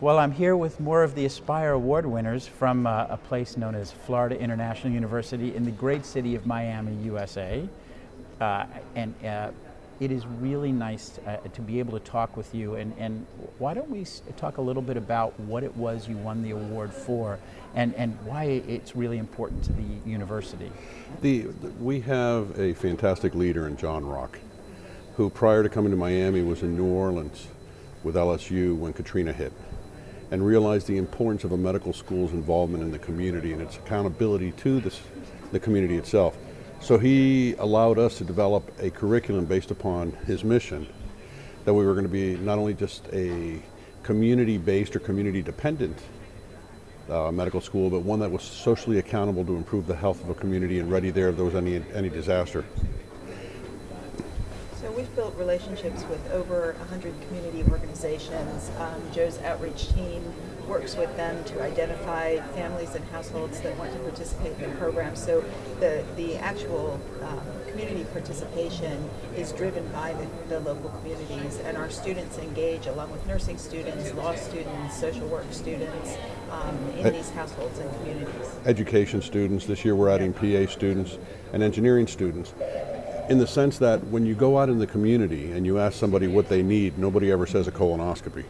Well, I'm here with more of the Aspire Award winners from uh, a place known as Florida International University in the great city of Miami, USA. Uh, and uh, it is really nice uh, to be able to talk with you. And, and why don't we talk a little bit about what it was you won the award for and, and why it's really important to the university? The, we have a fantastic leader in John Rock, who prior to coming to Miami was in New Orleans with LSU when Katrina hit and realized the importance of a medical school's involvement in the community and its accountability to this, the community itself. So he allowed us to develop a curriculum based upon his mission that we were going to be not only just a community-based or community-dependent uh, medical school, but one that was socially accountable to improve the health of a community and ready there if there was any, any disaster. Built relationships with over 100 community organizations. Um, Joe's outreach team works with them to identify families and households that want to participate in the program. So the, the actual um, community participation is driven by the, the, local communities and our students engage along with nursing students, law students, social work students um, in these households and communities. Education students, this year we're adding PA students and engineering students in the sense that when you go out in the community and you ask somebody what they need, nobody ever says a colonoscopy.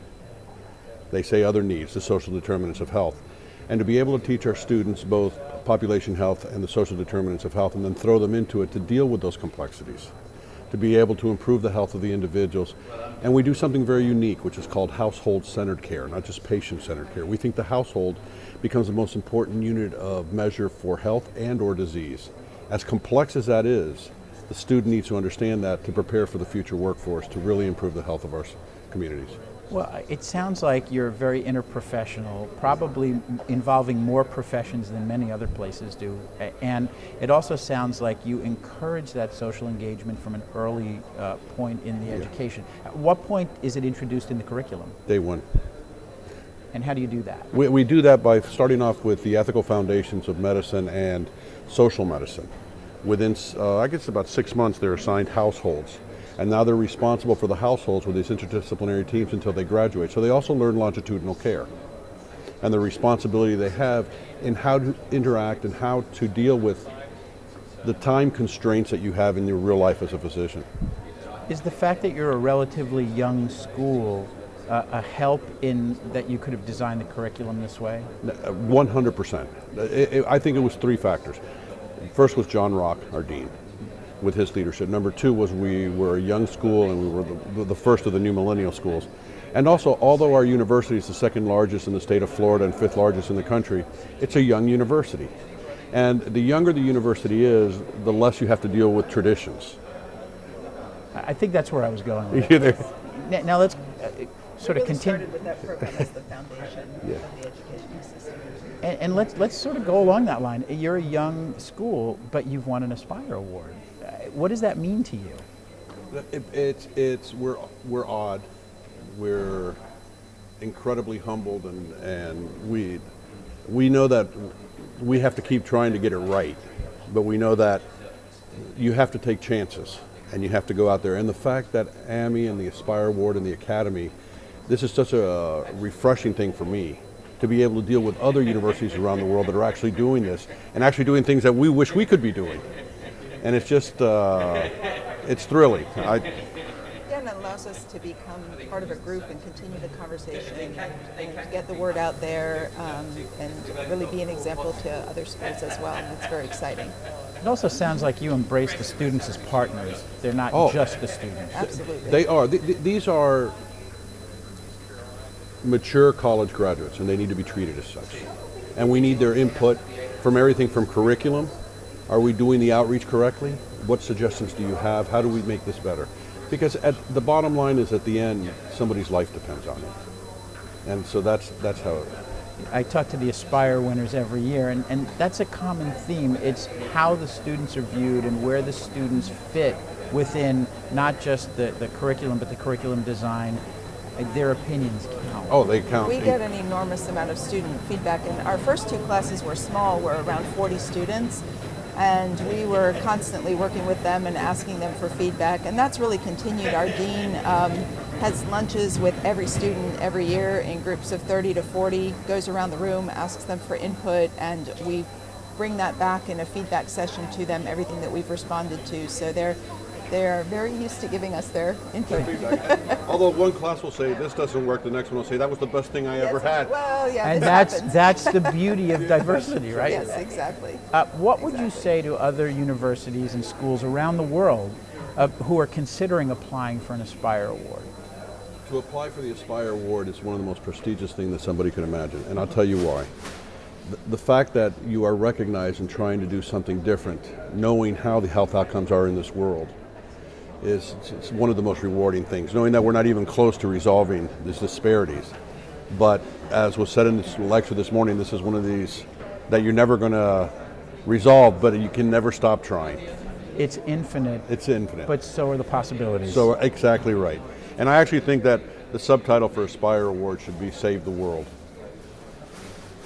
They say other needs, the social determinants of health. And to be able to teach our students both population health and the social determinants of health and then throw them into it to deal with those complexities, to be able to improve the health of the individuals. And we do something very unique, which is called household-centered care, not just patient-centered care. We think the household becomes the most important unit of measure for health and or disease. As complex as that is, the student needs to understand that to prepare for the future workforce to really improve the health of our communities. Well, it sounds like you're very interprofessional, probably involving more professions than many other places do. And it also sounds like you encourage that social engagement from an early uh, point in the yeah. education. At what point is it introduced in the curriculum? Day one. And how do you do that? We, we do that by starting off with the ethical foundations of medicine and social medicine within, uh, I guess about six months, they're assigned households. And now they're responsible for the households with these interdisciplinary teams until they graduate. So they also learn longitudinal care and the responsibility they have in how to interact and how to deal with the time constraints that you have in your real life as a physician. Is the fact that you're a relatively young school uh, a help in that you could have designed the curriculum this way? 100%. I think it was three factors. First was John Rock, our dean, with his leadership. Number two was we were a young school and we were the, the first of the new millennial schools. And also, although our university is the second largest in the state of Florida and fifth largest in the country, it's a young university. And the younger the university is, the less you have to deal with traditions. I think that's where I was going. now, now, let's sort of continue. with that program as the foundation yeah. of the education system. And, and, let's let's sort of go along that line. You're a young school, but you've won an Aspire Award. Uh, what does that mean to you? It, it's it's we're we're odd, we're incredibly humbled, and and we we know that we have to keep trying to get it right, but we know that you have to take chances and you have to go out there. And the fact that AMEE and the Aspire Award and the Academy, this is such a refreshing thing for me to be able to deal with other universities around the world that are actually doing this and actually doing things that we wish we could be doing. And it's just, uh, it's thrilling. I, yeah, and it allows us to become part of a group and continue the conversation and, and get the word out there um, and really be an example to other schools as well. And it's very exciting. It also sounds like you embrace the students as partners. They're not oh, just the students. Absolutely. They are. These are mature college graduates and they need to be treated as such. And we need their input from everything from curriculum. Are we doing the outreach correctly? What suggestions do you have? How do we make this better? Because at the bottom line is at the end, somebody's life depends on it. And so that's, that's how I talk to the Aspire winners every year, and, and that's a common theme. It's how the students are viewed and where the students fit within not just the, the curriculum, but the curriculum design their opinions count. Oh, they count. We get an enormous amount of student feedback, and our first two classes were small, were around 40 students, and we were constantly working with them and asking them for feedback, and that's really continued. Our dean um, has lunches with every student every year in groups of 30 to 40, goes around the room, asks them for input, and we bring that back in a feedback session to them, everything that we've responded to. So they're they're very used to giving us their input. Although one class will say this doesn't work, the next one will say that was the best thing I ever had. Well, yeah, And that's happens. that's the beauty of diversity, right? yes, exactly. Uh, what would you say to other universities and schools around the world uh, who are considering applying for an Aspire Award? To apply for the Aspire Award is one of the most prestigious things that somebody could imagine, and I'll tell you why. The, the fact that you are recognized and trying to do something different, knowing how the health outcomes are in this world, is it's one of the most rewarding things. Knowing that we're not even close to resolving these disparities, but as was said in this lecture this morning, this is one of these that you're never going to resolve, but you can never stop trying. It's infinite, It's infinite. but so are the possibilities. So exactly right. And I actually think that the subtitle for Aspire Award should be Save the World.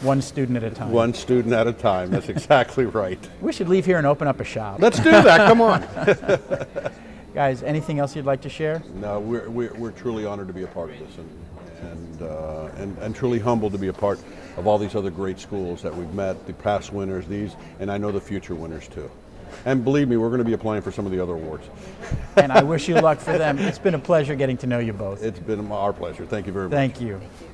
one student at a time. One student at a time. That's exactly right. We should leave here and open up a shop. Let's do that. Come on. Guys, anything else you'd like to share? No, we're, we're, we're truly honored to be a part of this and, and, uh, and, and truly humbled to be a part of all these other great schools that we've met, the past winners, these, and I know the future winners too. And believe me, we're going to be applying for some of the other awards. And I wish you luck for them. It's been a pleasure getting to know you both. It's been our pleasure. Thank you very much. Thank you. Thank you.